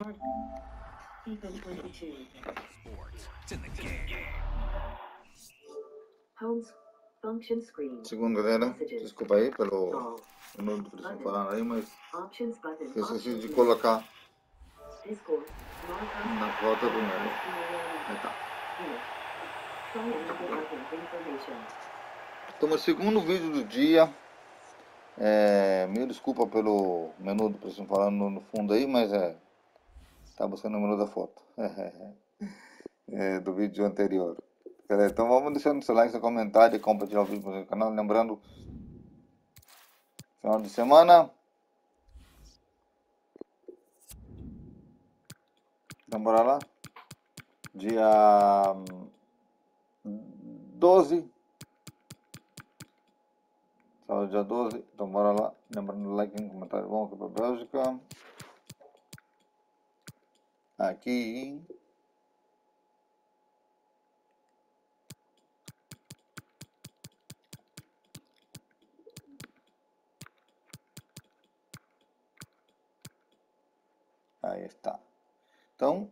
Eco 22. Sports. It's in the game. Homes function screen. Segundo, galera, desculpa aí pelo minuto que eles estão falando aí, mas button. esqueci de colocar na foto do meu. Aí tá. Então, meu segundo vídeo do dia. É, me desculpa pelo menu do preço falando no fundo aí, mas é. Tá buscando o menu da foto. É, do vídeo anterior. Então vamos deixando seu like, seu comentário e compartilhar o vídeo no canal. Lembrando, final de semana. Então bora lá. Dia hum, 12 Sábado dia 12, então bora lá. Lembrando like e comentário bom aqui pra Bélgica. Aqui. Aí está. Então,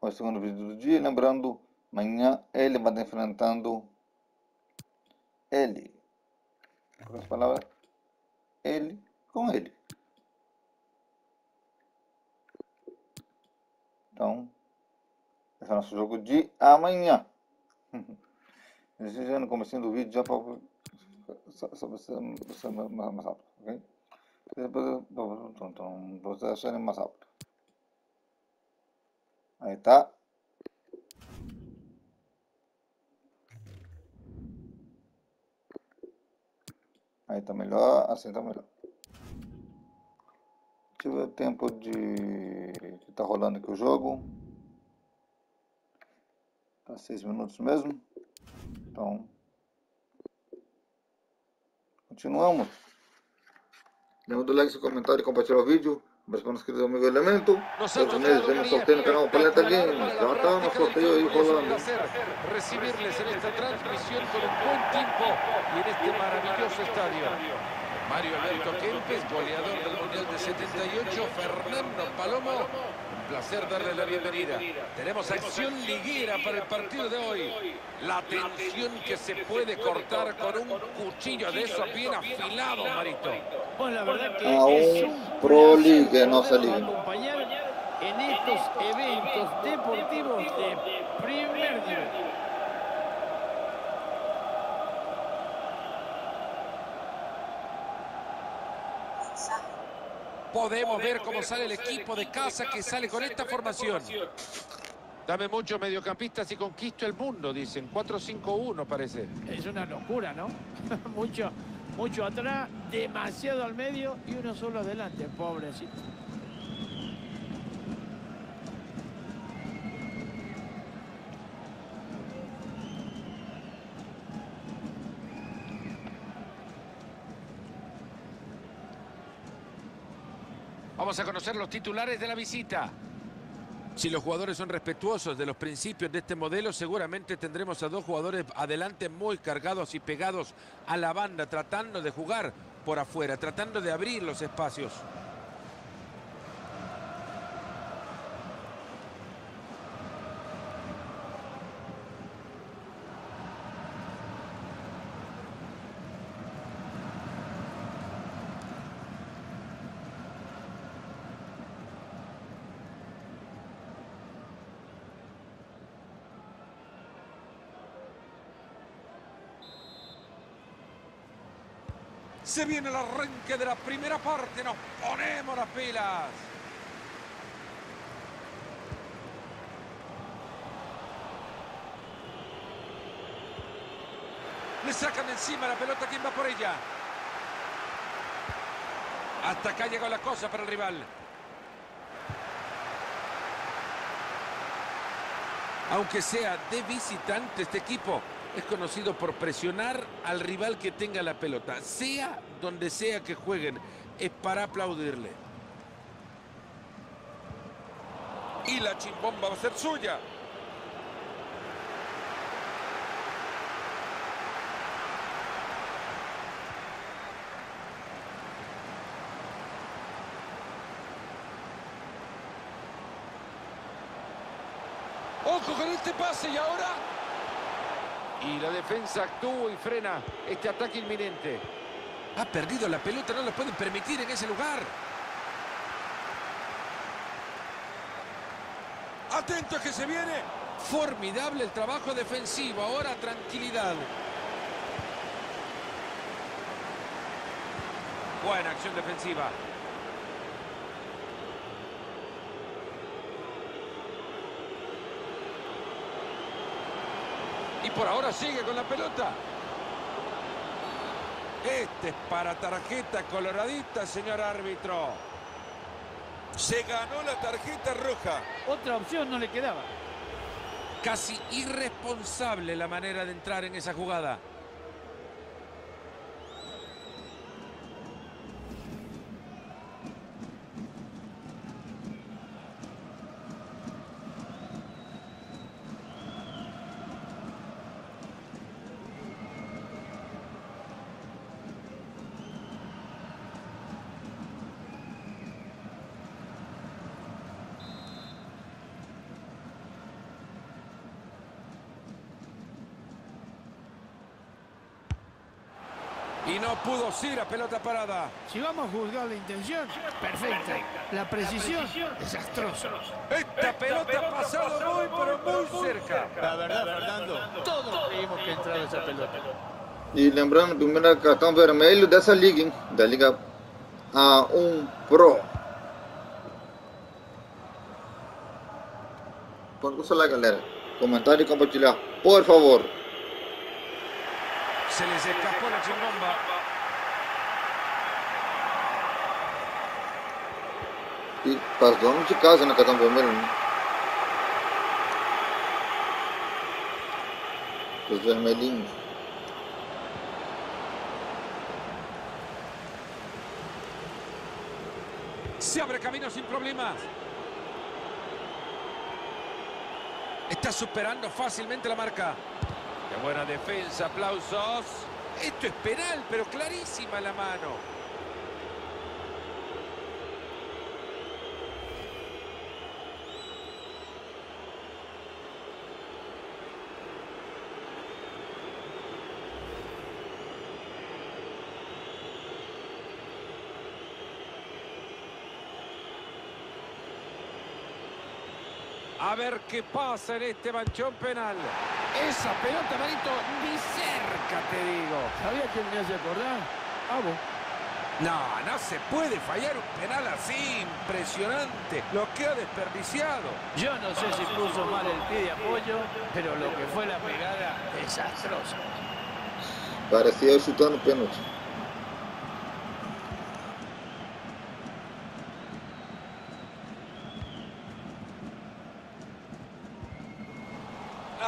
o segundo vídeo do dia. Lembrando, amanhã ele vai estar enfrentando ele. Com outras palavras, ele com ele. Então, esse é o nosso jogo de amanhã. Desejando no começo do vídeo já para você, mais, rápido, ok? Depois, então, você acharem mais rápido. Aí tá. Aí tá melhor, assim tá melhor. Eu ver o tempo de que tá rolando aqui o jogo. Tá seis minutos mesmo. Então. Continuamos. Lembra do like, seu comentário e compartilhar o vídeo. Mas para os queridos amigos do Elemento. Todos os meses temos sorteio no canal Planeta Games. Já tá no sorteio aí rolando. recibirles en esta transmisión con un buen tiempo y en este maravilloso estadio. Mario Alberto Kempes, goleador del Mundial de 78, Fernando Palomo. Un placer darle la bienvenida. Tenemos acción liguera para el partido de hoy. La tensión que se puede cortar con un cuchillo de esos bien afilado, Marito. Bueno, la verdad que A es un Pro League, no salir. acompañar en estos eventos deportivos de primer nivel. Podemos ver cómo sale el equipo de casa que sale con esta formación. Dame muchos mediocampistas y conquisto el mundo, dicen. 4-5-1 parece. Es una locura, ¿no? mucho, mucho atrás, demasiado al medio y uno solo adelante, pobrecito. Vamos a conocer los titulares de la visita. Si los jugadores son respetuosos de los principios de este modelo, seguramente tendremos a dos jugadores adelante muy cargados y pegados a la banda, tratando de jugar por afuera, tratando de abrir los espacios. Se viene el arranque de la primera parte, nos ponemos las pilas. Le sacan encima la pelota, ¿quién va por ella? Hasta acá llegó la cosa para el rival. Aunque sea de visitante, este equipo es conocido por presionar al rival que tenga la pelota. Sea donde sea que jueguen, es para aplaudirle. Y la chimbomba va a ser suya. Ojo con este pase y ahora... Y la defensa actúa y frena este ataque inminente. Ha perdido la pelota, no lo pueden permitir en ese lugar. Atento que se viene. Formidable el trabajo defensivo. Ahora tranquilidad. Buena acción defensiva. Por ahora sigue con la pelota. Este es para tarjeta coloradita, señor árbitro. Se ganó la tarjeta roja. Otra opción no le quedaba. Casi irresponsable la manera de entrar en esa jugada. Y no pudo ir a pelota parada. Si vamos a juzgar la intención, perfecta. La precisión, desastrosa. Esta pelota ha pasado muy, pero muy cerca. La verdad, Fernando, todos creímos que entraba esa pelota. E lembrando, primeiro cartão vermelho dessa liga, hein? Da Liga A1 Pro. Pode gostar lá, galera. Comentar e compartilhar, por favor. Se les escapó la chimbomba. De casa, né? Cartão vermelho, né? Os vermelhinhos. Se abre camino sin problemas. Está superando fácilmente la marca. Buena defensa, aplausos. Esto es penal, pero clarísima la mano. A ver qué pasa en este manchón penal. Esa pelota, Marito, ni cerca, te digo. ¿Sabía quién me hace acordar? A vos. No, no se puede fallar un penal así, impresionante. Lo que ha desperdiciado. Yo no sé si puso mal el pie de apoyo, pero lo que fue la pegada, desastrosa. Parecia eu chutando pênalti.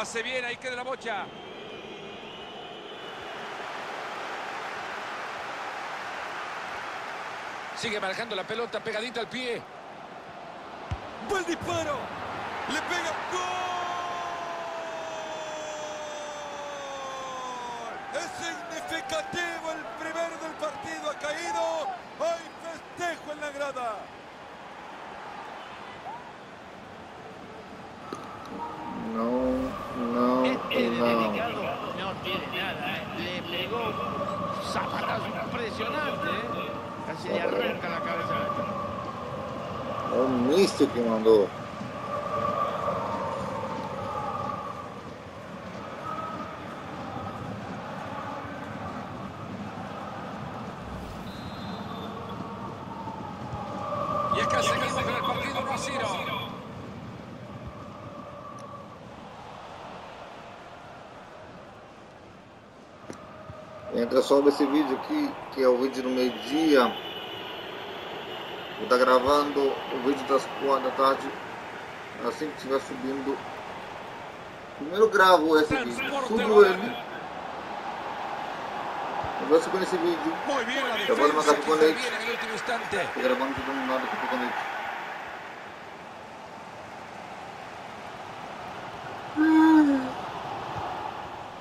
Hace bien, ahí queda la bocha. Sigue marcando la pelota pegadita al pie. ¡Buen disparo! ¡Le pega! ¡Gol! Es significativo el primero del partido. Ha caído. Hay festejo en la grada. Le arranca la cabeza. É o misto que mandou. Y acá seguimos con el partido 1 a 0. Entra só esse vídeo aqui, que é o vídeo do meio-dia. Vou estar gravando o vídeo das quatro da tarde, assim que estiver subindo. Primeiro gravo esse vídeo, subo ele. Eu vou subir esse vídeo, a defensa marcar que con fue leche. bien en el último instante. Tô gravando tudo no lado que eu conecto.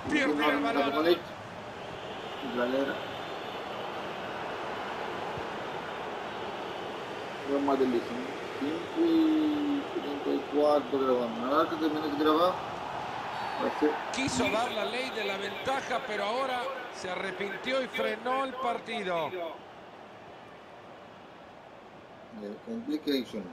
Pierde el balón. Galera. Delícia, né? 5 e 34. árbitro gravando. Na hora que termina de ser Quiso dar la ley de la ventaja, pero ahora se arrepintió y frenó el partido. é, complication.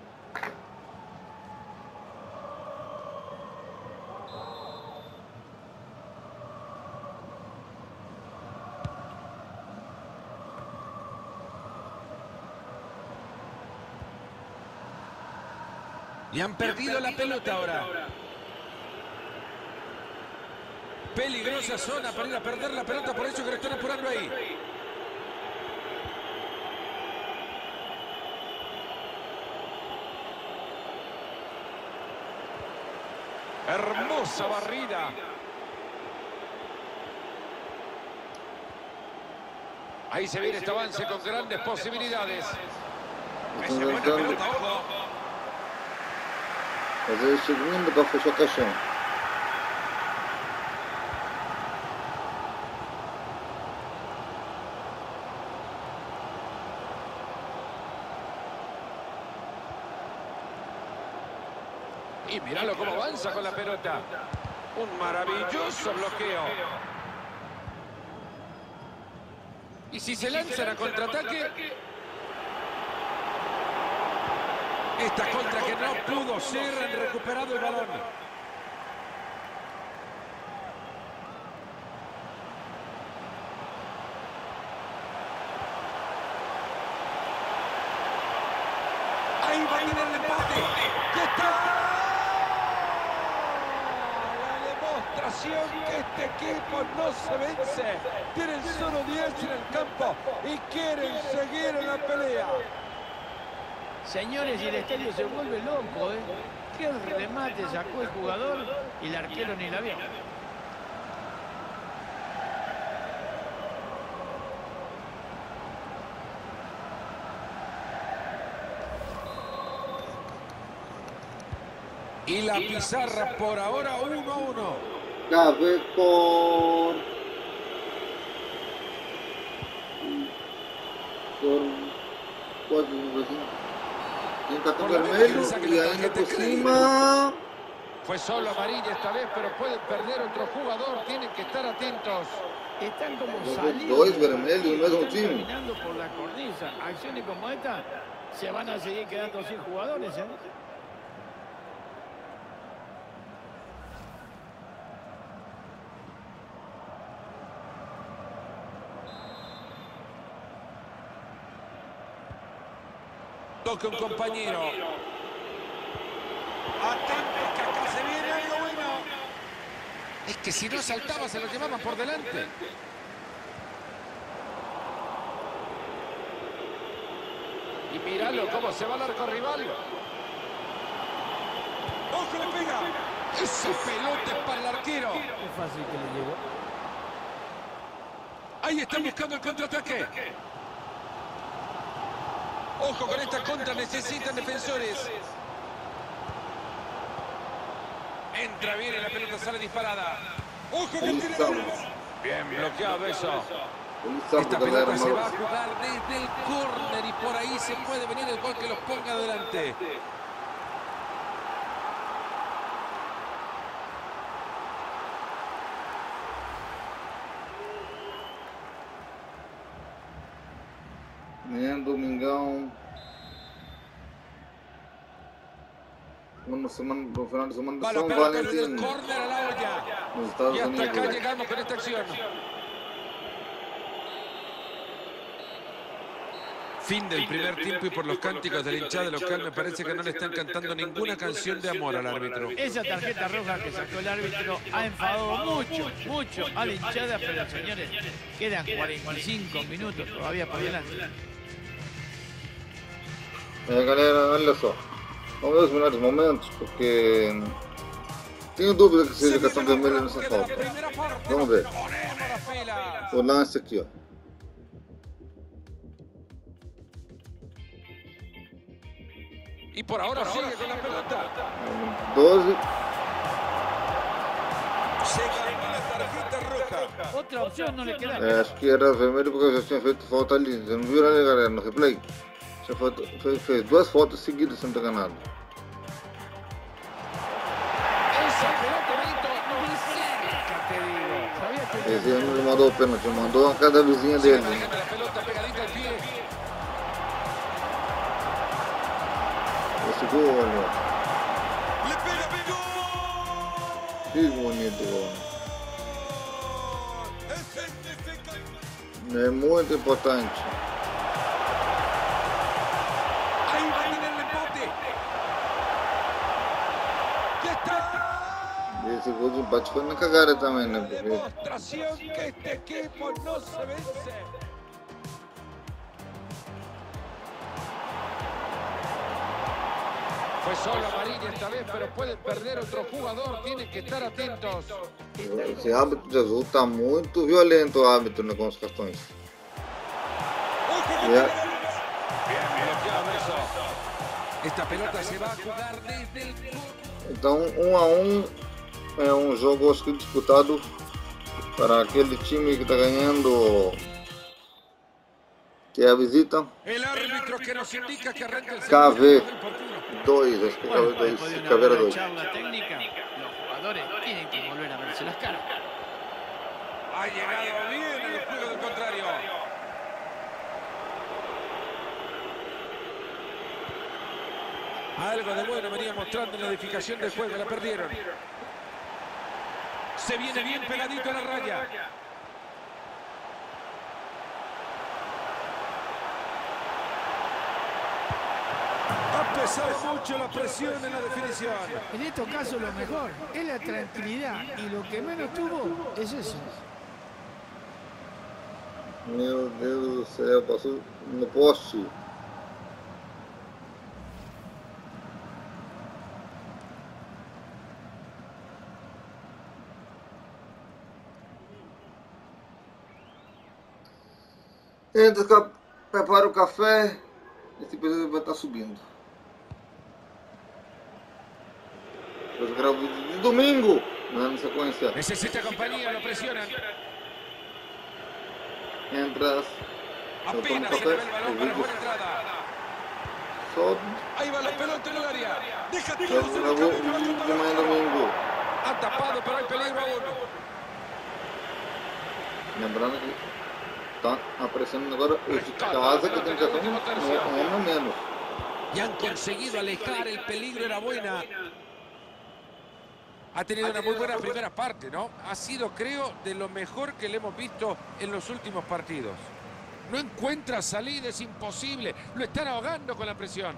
Y han perdido la pelota ahora. Peligrosa zona para ir a perder la pelota, por eso que lo están apurando ahí. Hermosa barrida. Ahí se viene este avance con grandes posibilidades. Estão buena pelota, ojo. Fazer o segundo para fechar o caixão. Y míralo cómo avanza con la pelota. Un maravilloso bloqueo. Y si se lanzan a contraataque... Esta contra que no pudo ser, recuperado el balón. Ahí va a tener el empate. ¡Ya está! La demostración que este equipo no se vence. Tienen solo 10 en el campo y quieren seguir en la pelea. Señores, y el estadio se vuelve loco, ¿eh? Qué remate sacó el jugador y el arquero ni la vio. Y la pizarra por ahora 1-1. Cabe por... Por... 4 5 Carmelo y ahí este Fue solo amarilla esta vez, pero puede perder otro jugador. Tienen que estar atentos. Están como saliendo. es no es un team. Caminando por la cornisa. Acciones como esta se van a seguir quedando sin jugadores. ¿eh? Toca un compañero. Atentos que acá se viene algo bueno. Es que si no saltaba se lo llevaban por delante. Y míralo cómo se va al arco rival. ¡Ojo, le pega! Esa pelota es para el arquero. Qué fácil que le llegó. Ahí están buscando el contraataque. Ojo con esta contra, necesitan defensores. Entra bien y la pelota sale disparada. Ojo que tiene Bien bloqueado eso. Esta pelota se va a jugar desde el córner y por ahí se puede venir el gol que los ponga adelante. Amanhã, domingão. Pelota córner la olla. nos Estados Y hasta acá Unidos. llegamos con esta acción. Fin del primer tiempo y por los cánticos de la hinchada local me parece que no le están cantando ninguna canción de amor al árbitro. Esa tarjeta roja que sacó el árbitro ha enfadado mucho, mucho a la hinchada, pero señores, quedan 45 minutos todavía por delante. É, galera, só. Vamos ver os melhores momentos, porque tenho dúvida que seja cartão vermelho nessa falta. Vamos ver. O lance aqui, ó. Y por ahora sigue la pelota. 12. Se ganó la tarjeta roja. Otra opción no le queda. É, acho que era vermelho porque já tinha feito falta ali. Vocês não viram ali, galera, no replay? Já foi, fez, fez duas fotos seguidas, se não estou enganado. Esa pelota, Benito, muy cerca, te digo. Sabía que Esse aí não mandou o pênalti, mandou a cada vizinha dele. né? Déjame la pelota pegadita al pie. Esse gol, olha. Le pega, pegó. Que bonito gol. Es significante. É muito importante. Esse gol de empate foi na cagada também, né? Porque. Fue solo Marini esta vez, pero puede perder otro jugador. Tienen que estar atentos. esse árbitro de azul tá muito violento o árbitro né, com os cartões. Ojo, E é- Bien bloqueado eso. Esta pelota se va a jugar desde el Então, um a um é um jogo acho que disputado para aquele time que está ganhando, que é a visita, KV segundo del partido. 2, acho que é KV 2, después de una Caveira buena 2. charla técnica, los jugadores tienen que volver a verse las caras. Ha llegado bien el juego del contrario. Algo de bueno venía mostrando en la edificación del juego, la perdieron. Se viene bien pegadito a la raya. Ha pesado mucho la presión en la definición. En estos casos lo mejor es la tranquilidad y lo que menos tuvo es eso. Meu Deus do céu, passou no poste. Entra, ca- prepara o café. Esse episódio vai estar subindo. Eu gravo o de domingo, né, na sequência. Para buena entrada. sobe. Ahí va la pelota en el área. Deja Eu todo se lo gravo o escape, vídeo va a de manhã domingo. Ha tapado, pero hay peligro aún. Lembrando que tá aparecendo agora os de casa que tem que fazer um homem a menos. Y han conseguido alejar, el peligro era buena. Ha tenido una muy buena primera parte, ¿no? Ha sido, creo, de lo mejor que le hemos visto en los últimos partidos. No encuentra salida, es imposible. Lo están ahogando con la presión.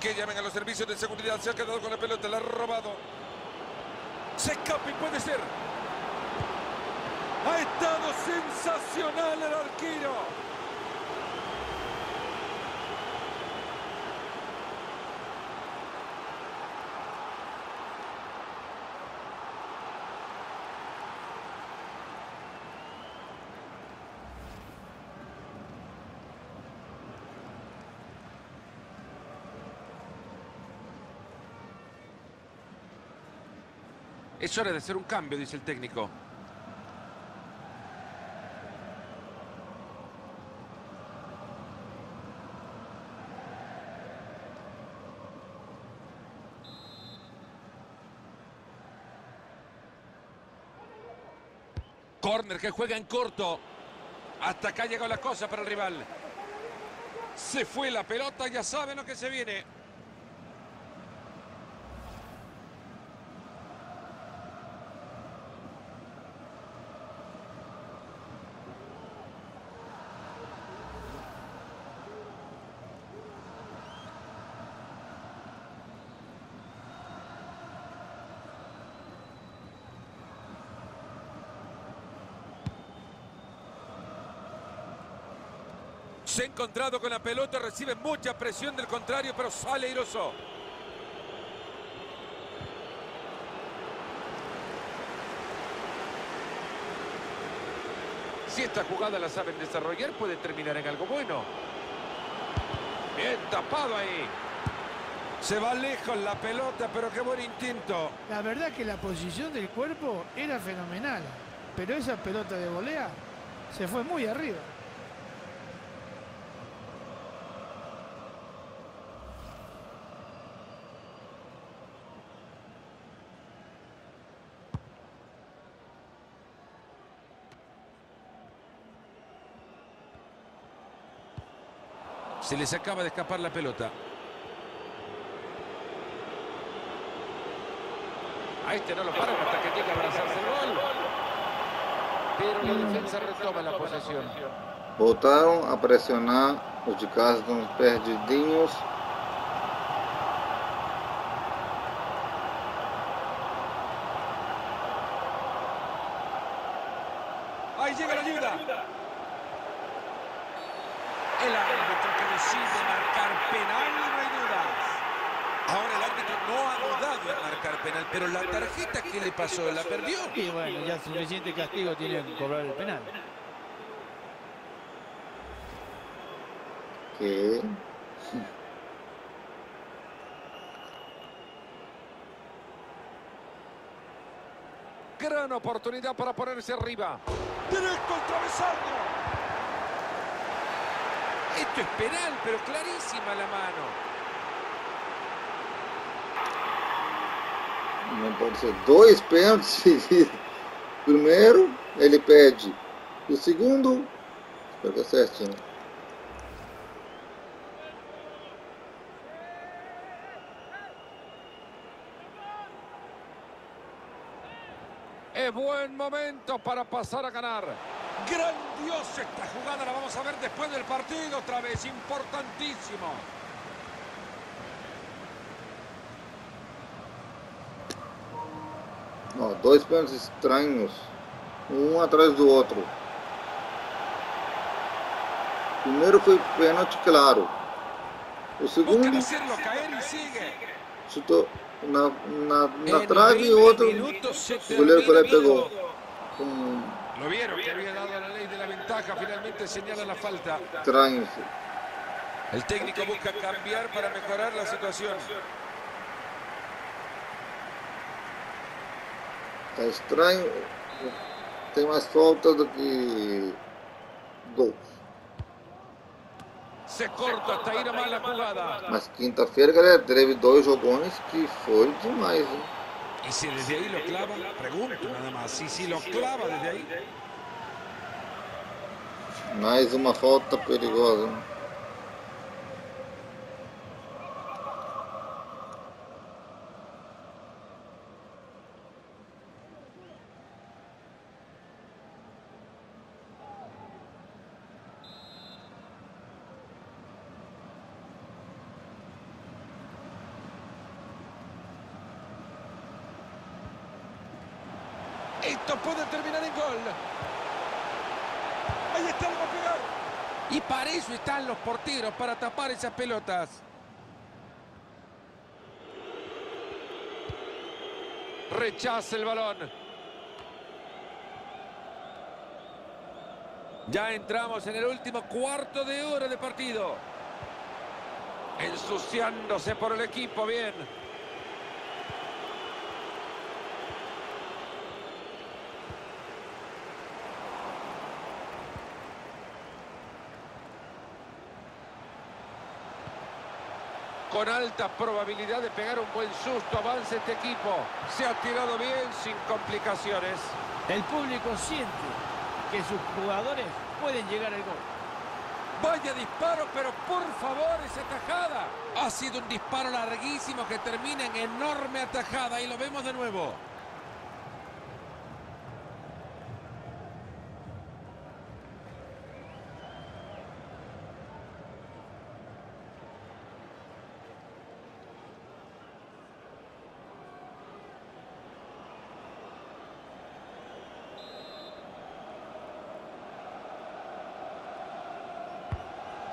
Que llamen a los servicios de seguridad. Se ha quedado con la pelota, la ha robado. Se escapa y puede ser. Ha estado sensacional el arquero. Es hora de hacer un cambio, dice el técnico. Corner que juega en corto. Hasta acá llegó la cosa para el rival. Se fue la pelota, ya saben lo que se viene. Se ha encontrado con la pelota, recibe mucha presión del contrario, pero sale airoso. Si esta jugada la saben desarrollar, puede terminar en algo bueno. Bien tapado ahí. Se va lejos la pelota, pero qué buen intento. La verdad que la posición del cuerpo era fenomenal, pero esa pelota de volea se fue muy arriba. Se les acaba de escapar la pelota. A este no lo paran hasta que tiene que abrazarse el gol. Pero la defensa retoma la posesión. Voltaram a pressionar, os de casa estão perdidinhos. Ahí llega la ayuda. El árbitro que decide marcar penal y no hay dudas. Ahora el árbitro no ha dudado en marcar penal, pero la tarjeta que le pasó la perdió. Y bueno, ya suficiente castigo tiene que cobrar el penal. Que Gran oportunidad para ponerse arriba. Directo al travesaño. Esto es penal, pero clarísima la mano. Não pode ser dois pênaltis seguidos. Primeiro, ele pede. O segundo, pega certinho. Es buen momento para pasar a ganar. Grandiosa esta jugada, la vamos a ver después del partido otra vez, importantísimo. Ó, dois pênaltis estranhos, um atrás do outro. Primeiro foi pênalti claro. O Buscan segundo hacerlo caer y sigue. chutou na, na, na En el trave e primer outro minuto se o goleiro termina Pelé viendo. pegou. Com Lo vieron que había dado la ley de la ventaja, finalmente señala la falta. estranhos. El técnico busca cambiar para mejorar la situación. Tá estranho. Tem mais falta do que gols. Se corta mala jugada. Mas quinta-feira, galera, teve dois jogões que foi demais, hein? Y si desde ahí lo clava, pregunto nada. Y si lo clava desde ahí, Mais uma falta perigosa. Los porteros, para tapar esas pelotas. Rechaza el balón. Ya entramos en el último cuarto de hora de partido. Ensuciándose por el equipo, bien. Con alta probabilidad de pegar un buen susto, avanza este equipo. Se ha tirado bien, sin complicaciones. El público siente que sus jugadores pueden llegar al gol. Vaya disparo, pero por favor, esa atajada. Ha sido un disparo larguísimo que termina en enorme atajada y lo vemos de nuevo.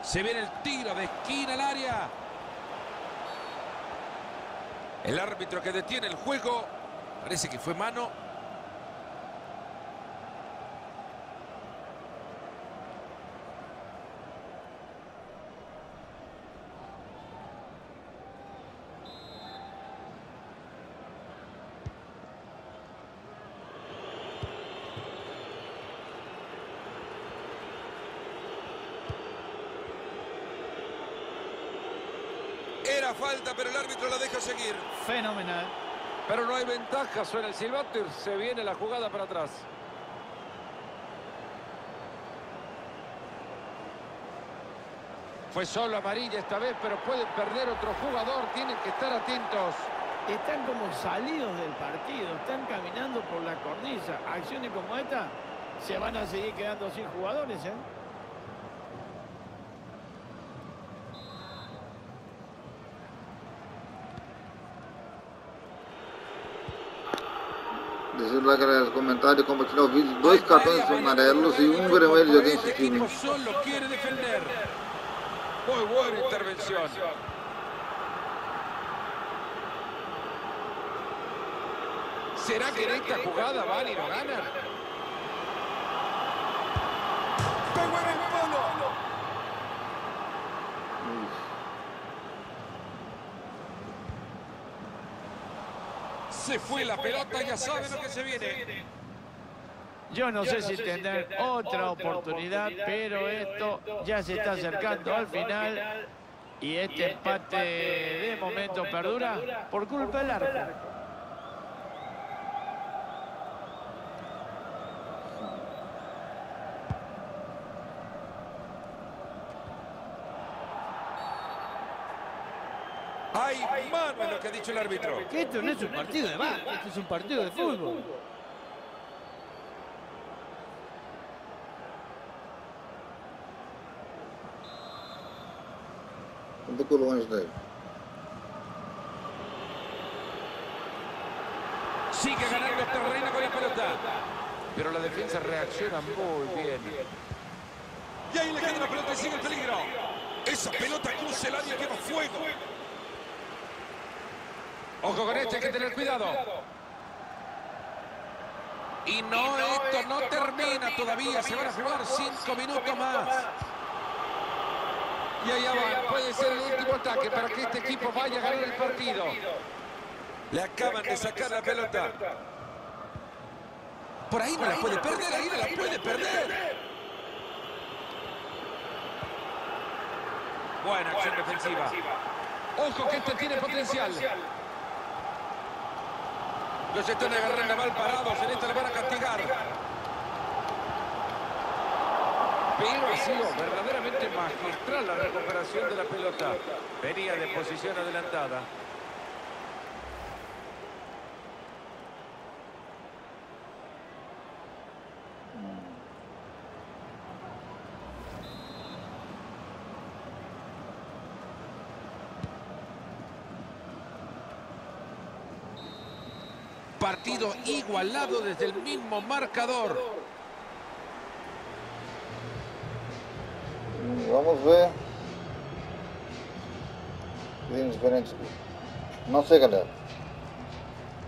Se viene el tiro de esquina al área. El árbitro que detiene el juego. Parece que fue mano. Era falta, pero el árbitro la deja seguir. Fenomenal. Pero no hay ventaja. Suena el silbato y se viene la jugada para atrás. Fue solo amarilla esta vez, pero pueden perder otro jugador. Tienen que estar atentos. Están como salidos del partido, están caminando por la cornisa. Acciones como esta se van a seguir quedando sin jugadores, ¿eh? Deixa o like nos comentários, compartilhar o vídeo. Dois cartões amarelos e um vermelho Este esse time. Muy. ¿Será que en esta jugada van y lo ganan? Se fue la pelota, ya saben lo que se viene. Yo no sé si tendrán otra oportunidad, pero esto ya se está acercando al final. Y este empate de momento perdura por culpa del arco. Hay mano en lo que ha dicho el árbitro. Que esto no es un partido de básquet, esto es un partido de fútbol. Pouco longe daí. Sigue ganando terreno con la pelota. Pero la defensa reacciona muy bien. Y ahí le queda la pelota y sigue el peligro. Esa pelota cruza el área y quema fuego. Ojo con este, hay que tener cuidado. Y no, esto no termina todavía. Se van a jugar cinco minutos más. Y allá va. Puede ser el último ataque para que este equipo vaya a ganar el partido. Le acaban de sacar la pelota. Por ahí no la puede perder, ahí no la puede perder. Buena acción defensiva. Ojo que este tiene potencial. Los están agarrando mal parados, en esta le van a castigar. Pero ha sido verdaderamente magistral la recuperación de la pelota. Venía de posición adelantada. Partido igualado desde el mismo marcador. Vamos ver. Tem diferentes. Não sei, galera.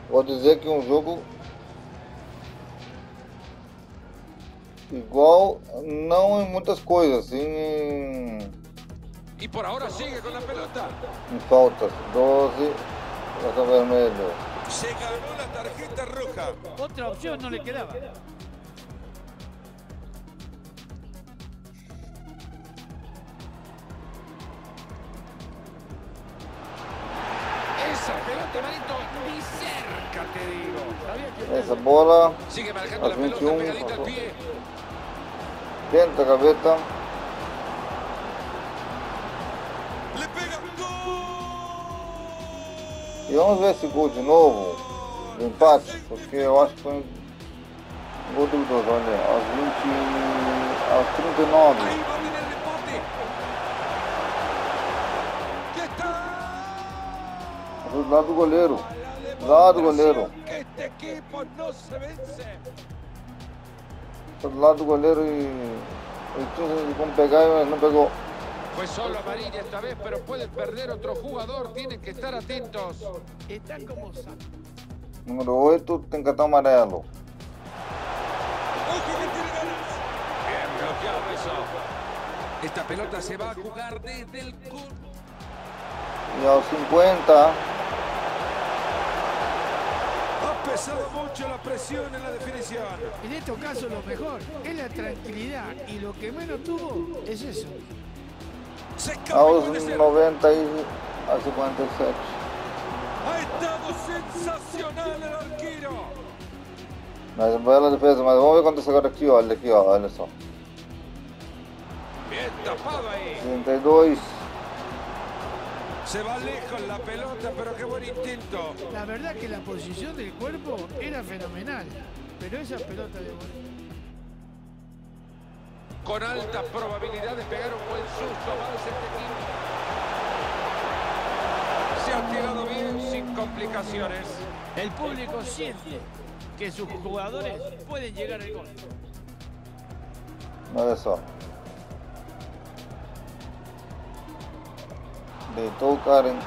Vou dizer que um jogo igual, não em muitas coisas, sim em, Y por ahora sigue con la pelota. em faltas. 12, cartão vermelho. Se ganó la tarjeta roja. Otra opción no le quedaba. Esa pelota, Marito, ni cerca, te digo. Essa bola, Sigue marcando la Al pelota 21 pegadita al pasó. pie. tenta a gaveta. E vamos ver esse gol de novo, do empate, porque eu acho que foi um gol duvidoso, olha, aos 20, aos 39. Ahí va bien el rebote. ¿Qué está? Do lado do goleiro. Lá do goleiro. Do lado do goleiro e ele tinha como pegar e não pegou. Fue solo amarilla esta vez, pero pueden perder otro jugador. Tienen que estar atentos. están como Número 8 tem cartão amarelo. Bien bloqueado eso. Esta pelota se va a jugar desde el cor- E aos 50, Ha pesado mucho la presión en la definición. En estos casos lo mejor es la tranquilidad y lo que menos tuvo es eso. Aos y puede ser. 90 e aos 57. Ha estado sensacional el arquero. Mas bela defesa, mas vamos ver quanto agora aqui, olha aqui, ó, olha só. Bien Bien tapado ahí. 32. Se va lejos la pelota, pero qué buen instinto. La verdad que la posición del cuerpo era fenomenal, pero esa pelota de Con alta probabilidad de pegar un buen susto más este equipo. Se ha tirado bien sin complicaciones. El público siente que sus jugadores pueden llegar al gol. Olha só. Deitou o cara, hein?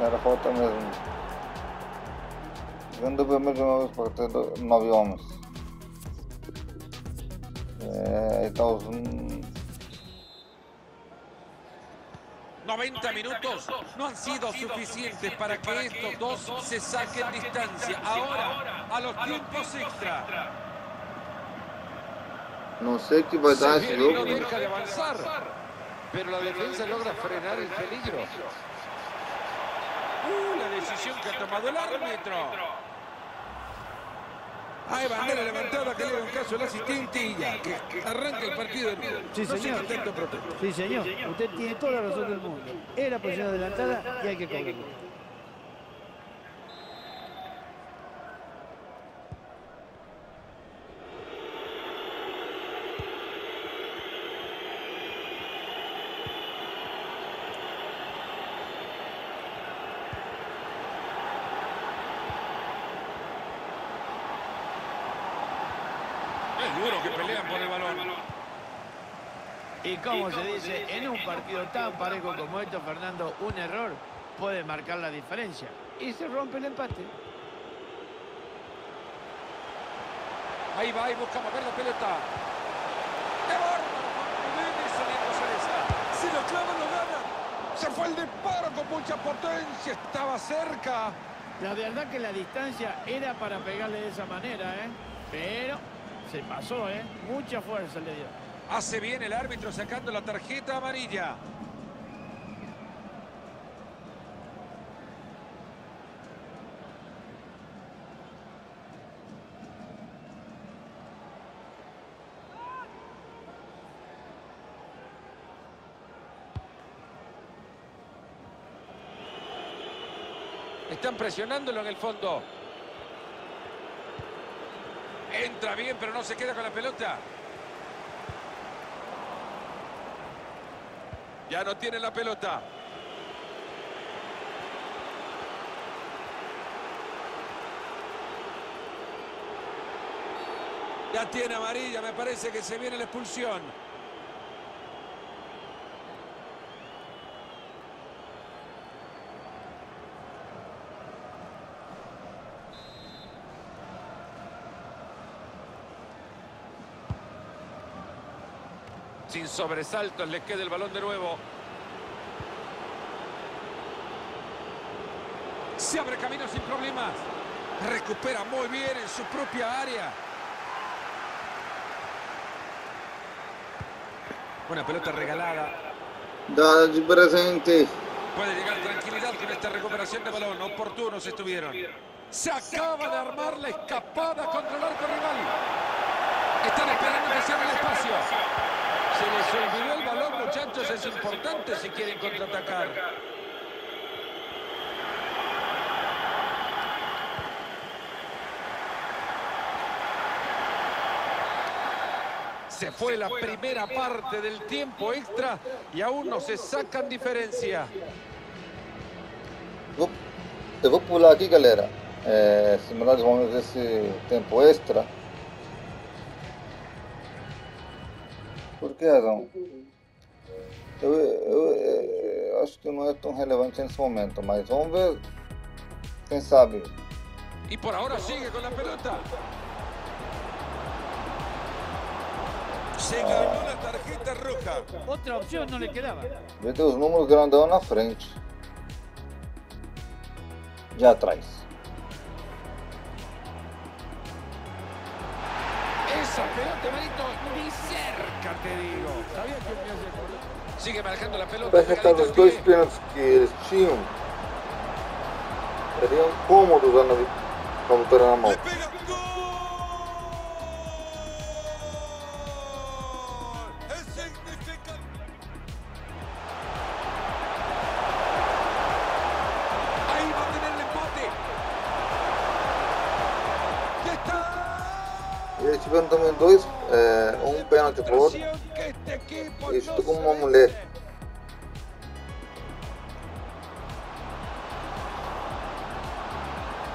Era falta mesmo. Vendo vermelho de ter do- nove. 90 minutos no han sido suficientes para que estos dos se saquen distancia. Ahora, a los tiempos extra. Não sei o que vai dar Se esse viene y no jogo. né? deja de avanzar. Pero la defensa logra frenar el peligro. Uh, la decisión que ha tomado el árbitro. Hay bandera levantada que le da un caso al asistente y ya, que arranca el partido de nuevo. Sí, No señor. Sí, señor. Usted tiene toda la razón del mundo. Era posición adelantada y hay que cobrarlo. Es duro que pelean por el balón. Y como se dice, en un partido tan parejo como esto, Fernando, un error puede marcar la diferencia. Y se rompe el empate. Ahí va y busca mover la pelota. De esa. Si lo clava, lo gana. Se fue el disparo con mucha potencia. Estaba cerca. La verdad que la distancia era para pegarle de esa manera, ¿eh? Pero se pasó, ¿eh? Mucha fuerza le dio. Hace bien el árbitro sacando la tarjeta amarilla. Están presionándolo en el fondo. Entra bien, pero no se queda con la pelota. Ya no tiene la pelota. Ya tiene amarilla, me parece que se viene la expulsión. Sobresaltos le queda el balón de nuevo. Se abre camino sin problemas. Recupera muy bien en su propia área. Una pelota regalada. Dada de presente. Puede llegar tranquilidad con esta recuperación de balón. Oportunos estuvieron. Se acaba de armar la escapada contra el arco rival. Están esperando que abra el espacio. Se les olvidó el balón, muchachos. Es importante si quieren contraatacar. Se fue la primera parte del tiempo extra y aún no se sacan diferencia. Eu vou pular galera. Os melhores momentos desse tempo extra. Por que razão? Eu, eu- eu acho que não é tão relevante nesse momento, mas vamos ver. Quem sabe? Y por ahora sigue con la pelota. Se ganó la tarjeta roja. Otra opción no le quedaba. Vê ter os números grandão na frente. Já atrás. Esa pelota, Marito, Sigue manejando la pelota. Ressaltados os dois pênaltis que eles tinham. Seriam cômodos com a vitória na mão. E tiveram também dois um pênalti a favor chutou como uma mulher.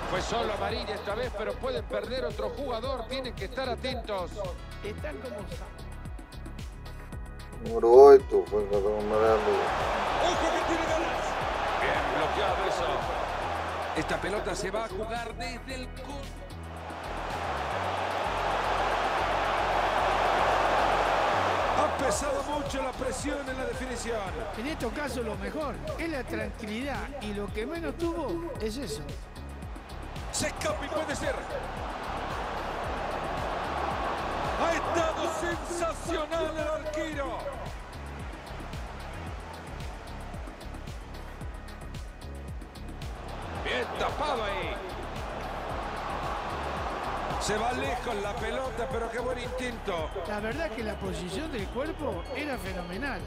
Fue solo amarilla esta vez, pero pueden perder otro jugador. Tienen que estar atentos. Están como... Número 8 foi cartão amarelo. Ojo que tiene ganas. Bien bloqueado eso. Esta pelota se va a jugar desde el pesado mucho la presión en la definición. En estos casos lo mejor es la tranquilidad y lo que menos tuvo es eso. Se escapa y puede ser. Ha estado sensacional el arquero. Se va lejos la pelota, pero qué buen instinto. La verdad que la posición del cuerpo era fenomenal,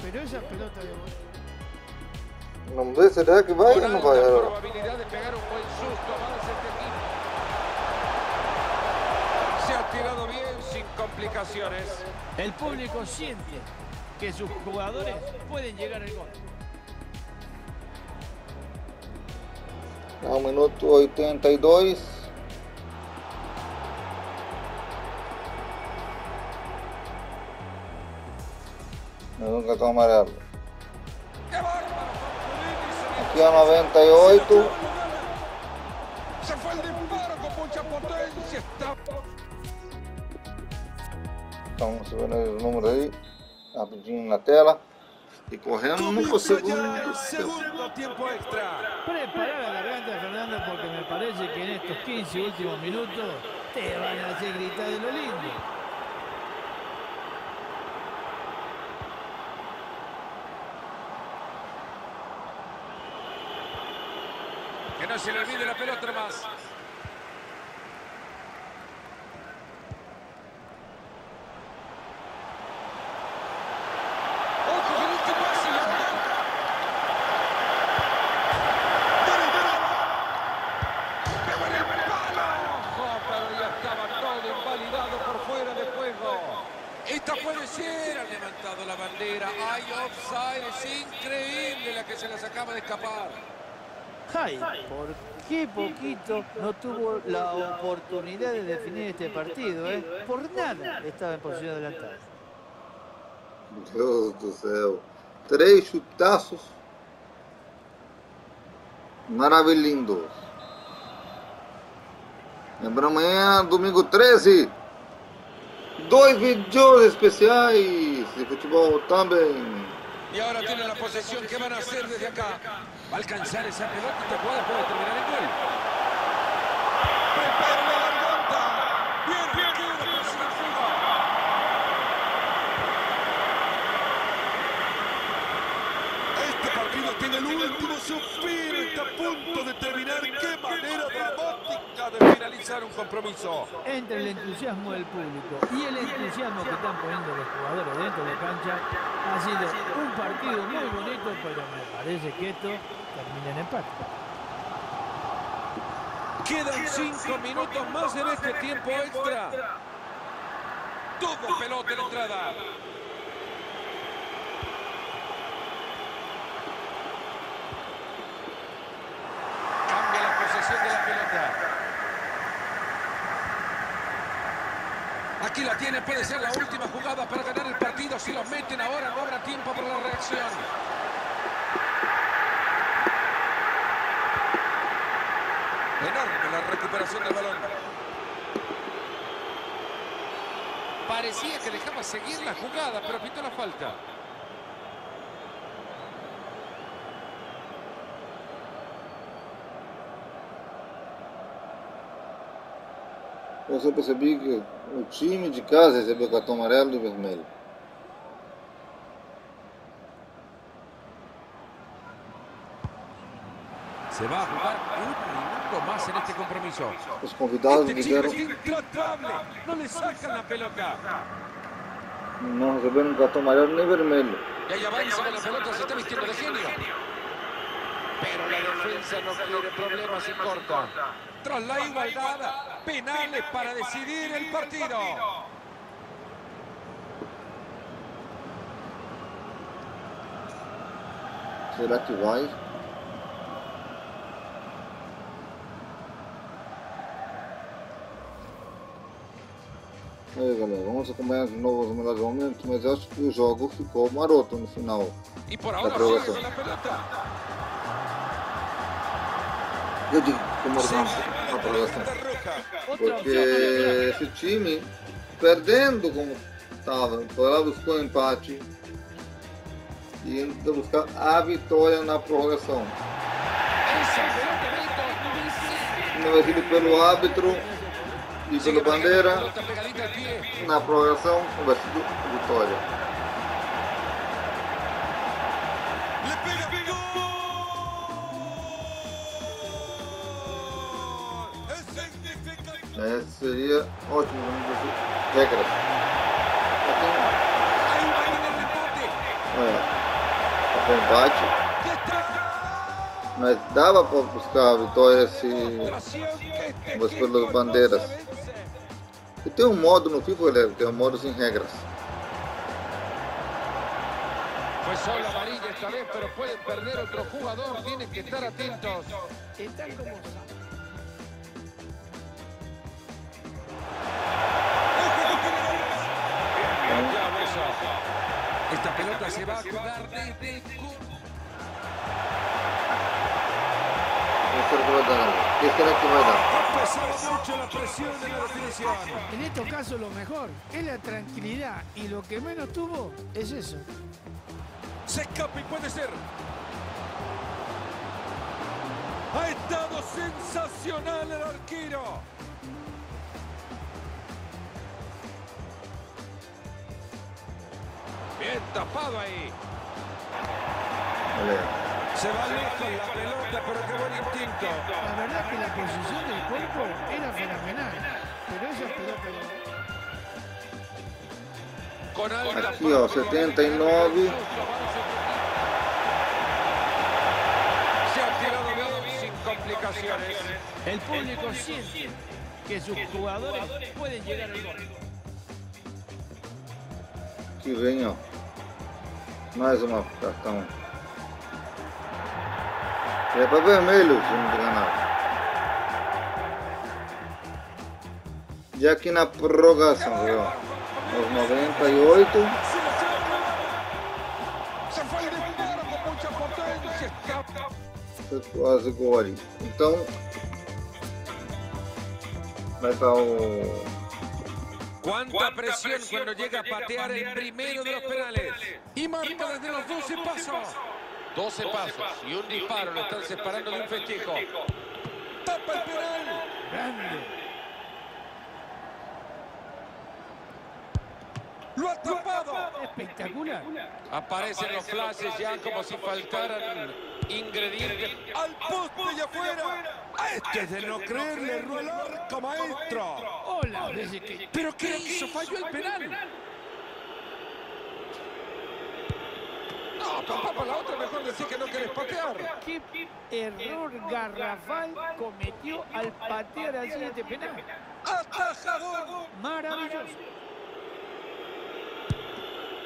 pero esa pelota de Vamos ver, será que agora? probabilidad de pegar un buen susto. Va a ser este equipo. Se ha tirado bien sin complicaciones. El público siente que sus jugadores pueden llegar al gol. É o minuto 82. Mais um cartão amarelo. Aqui é o 98. Se fue el disparo con mucha potencia. Está Então, você aí os números aí, rapidinho na tela. E correndo Comienza ya segundo. tiempo extra. Prepara la garganta, Fernando, porque me parece que en estos 15 últimos minutos te van a hacer gritar de lo lindo. Se le olvide la pelota más. Ojo con este pase. y ahora- Dale, dale. ¡Pegó en el palo! Ojo, pero ya estaba todo invalidado por fuera de juego. Esta puede ser. Han levantado la bandera. Hay offside. Es increíble la que se les acaba de escapar. Ay, por qué poquito no tuvo la oportunidad de definir este partido, ¿eh? Por nada estaba en posición adelantada. Deus do céu. Três chutaços maravilhindos. Lembramos amanhã, domingo 13. Dois vídeos especiais de futebol também. Y ahora tienen la posesión. ¿Qué van a hacer desde acá? ¿Va a alcanzar esa pelota? Esta jugada puede terminar en gol. ¡Prepara la garganta! ¡Bien, bien, bien! ¡Presión el juego! Tiene el último suspiro. Está a punto de terminar. ¡Qué manera dramática de finalizar un compromiso! Entre el entusiasmo del público y el entusiasmo que están poniendo los jugadores dentro de cancha, ha sido un partido muy bonito, pero me parece que esto termina en empate. Quedan cinco minutos más en este tiempo extra. Tuvo pelota en entrada. Cambia la posesión de la pelota. Aquí la tiene, puede ser la última jugada para ganar el partido. Si lo meten ahora, no habrá tiempo para la reacción. Enorme la recuperación del balón. Parecía que dejaba seguir la jugada, pero pitó la falta. Só percebi que o time de casa recebeu cartão amarelo e vermelho. Se va a jugar un minuto más en este compromiso. Os convidados Este es intratable. No le sacan la pelota. não receberam cartão amarelo nem vermelho. Y ahí avanza con la pelota, se está vistiendo de genio. Pero la defensa no quiere problemas y corta. Tras la igualdad, penales para decidir el partido. Será que vai? Aí galera, vamos acompanhar de novo os melhores momentos, mas eu acho que o jogo ficou maroto no final. Y por La ahora Eu digo que o Se Morgan viene na la prorrogação. tarjeta roja. Otra Porque opción. esse time, perdendo como estava, foi lá buscou empate e ainda buscar a vitória na prorrogação. Esa pelota, Beto, Não vai ser pelo árbitro e Sigue pela manejando la bandeira. pelota pegadita al pie. Na prorrogação vai ser vitória. El rebote. olha, aqui é empate, Y está. mas dava para buscar a vitória se equipo pelas bandeiras. E tem um modo no FIFA, galera, tem um modo sem regras. Fue solo amarilla esta vez, pero pueden perder otro jugador. Tienen que estar atentos. Están como Esta pelota se va a jugar desde mucho la presión en la definición. En estos casos lo mejor es la tranquilidad y lo que menos tuvo es eso. Se escapa y puede ser. Ha estado sensacional el arquero. Bien tapado ahí. Se va lejos la pelota, pero qué buen instinto. La verdad que la posición del cuerpo era fenomenal, pero esa pelota Con alta Aqui, ó, 79. Se han tirado bien sin complicaciones. El público siente que sus jugadores pueden llegar al gol. Ó. Mais uma cartão. É para vermelho, se não me enganar. E aqui na prorrogação, viu? ó. Aos 98. Se la lleva clavada. Se fue el disparo con mucha potencia. Escapa. Foi quase gol ali. Então. Vai estar o. Cuánta presión cuando llega a patear el primero de los penales. Y marca desde los 12 pasos. 12 pasos y un disparo lo están separando de un festejo. Tapa el penal. grande. Lo ha tapado. Espectacular. Aparecen los flashes ya como si faltaran ingredientes. Al poste y afuera. Este es de no creerle, erró el arco, maestro. Hola, desde que ¿Pero qué hizo? Falló el penal. No, papá, para la otra mejor decir que no querés patear. qué error garrafal cometió al patear así este penal. Atajador. Maravilloso.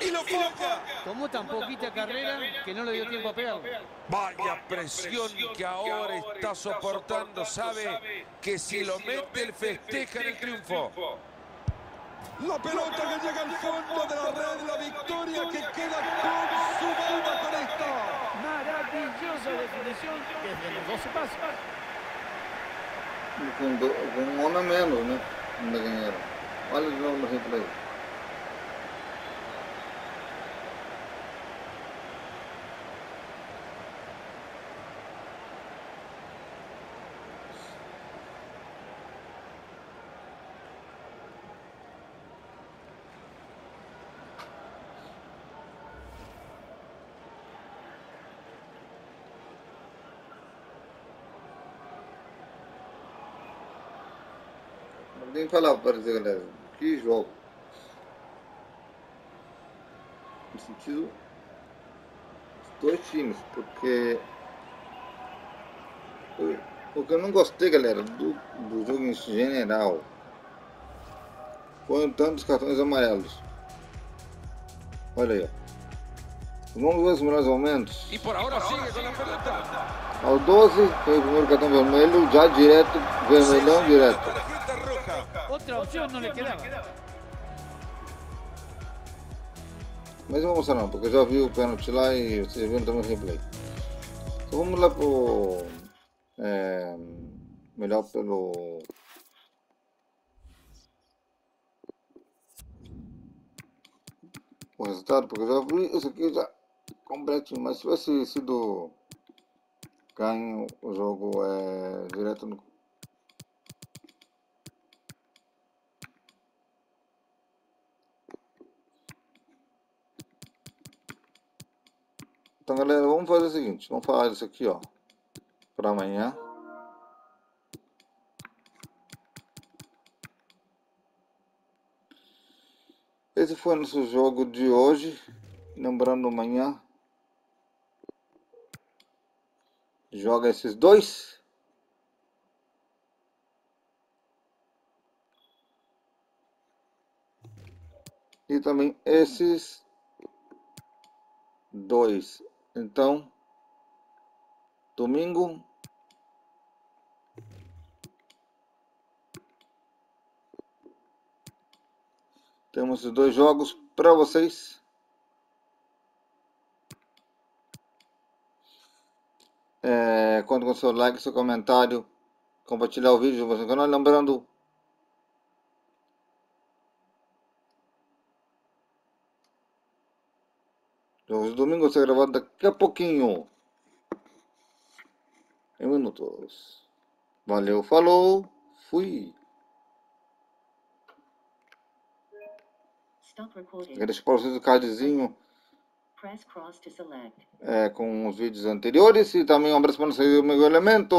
Y lo falla. Tomó tan poquita carrera que no le dio tiempo a pegarlo. Vaya presión que ahora está soportando. Sabe que si lo mete, el festeja en el triunfo. La pelota que llega al fondo de la red, la victoria que queda consumada con esto. Maravillosa definición desde los 12 pasos. Com, com um homem a menos, né? Ainda ganharam. Olha de novo no replay. Falar para dizer, galera, que jogo. No sentido dos dois times, porque O que eu não gostei, galera, do, do jogo em general foram tantos cartões amarelos. Olha aí, ó. Vamos ver os melhores momentos. Y por la pelota. Ao 12 foi o primeiro cartão vermelho, já direto, vermelhão direto. Otra opción no le quedaba. Mas não vou mostrar não, porque eu já vi o pênalti lá e vocês viram também o replay. Então vamos lá pro. É, melhor pelo. O resultado, porque eu já vi isso aqui já completinho, mas se tivesse sido ganho o jogo é, direto no. Então galera, vamos fazer o seguinte, vamos falar isso aqui ó, para amanhã. Esse foi nosso jogo de hoje, lembrando amanhã joga esses dois. E também esses dois. Então, domingo. Temos os dois jogos para vocês. É, conto com seu like, seu comentário, compartilhar o vídeo seu canal. Lembrando, Domingos é gravado daqui a pouquinho. Em minutos. Valeu, falou, fui. Stop recording. Eu deixo para vocês o cardzinho é, com os vídeos anteriores e também um abraço para o amigo Elemento.